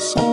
so